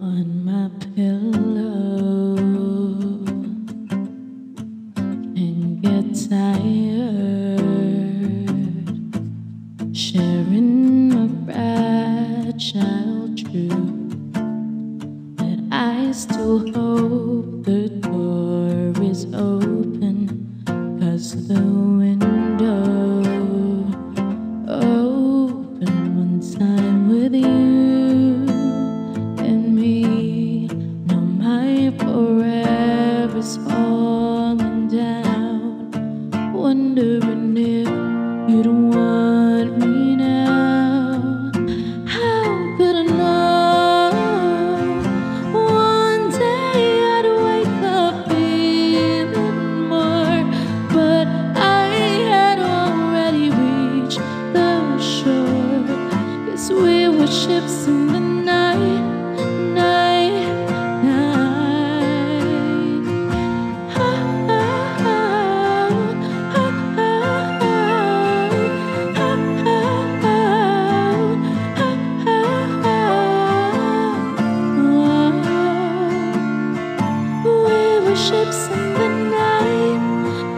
on my pillow and get tired. Sharing my fragile truth but I still hope the door is open cause the ships in the night, night, night. Oh, oh, oh, we were ships in the night,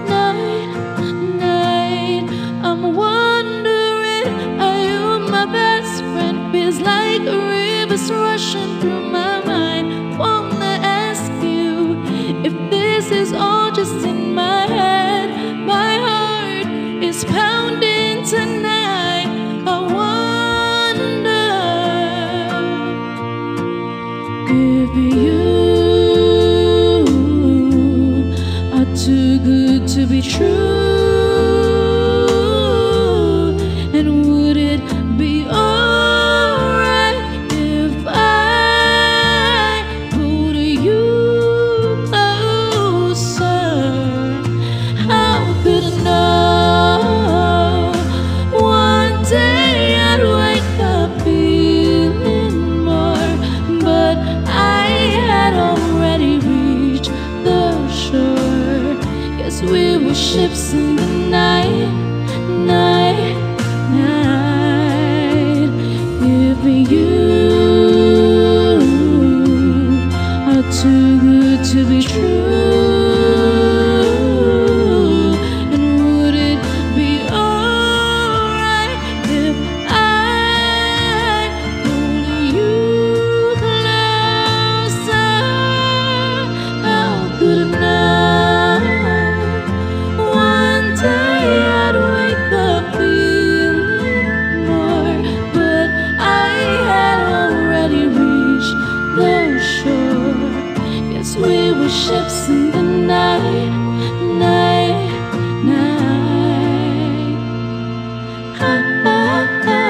night, night. I'm wondering, are you my best friend? Feels like a rivers rushing through my mind. Wanna ask you if this is all just in my head. My heart is pounding tonight. I wonder if you we were ships in the night, night. We were ships in the night, night, night. Ha ha ha,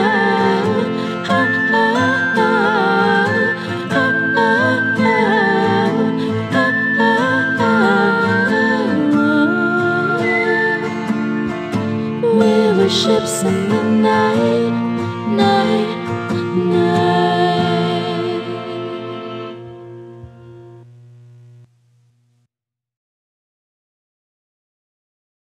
ha ha ha, ha ha ha, ha ha ha. We were ships in the night.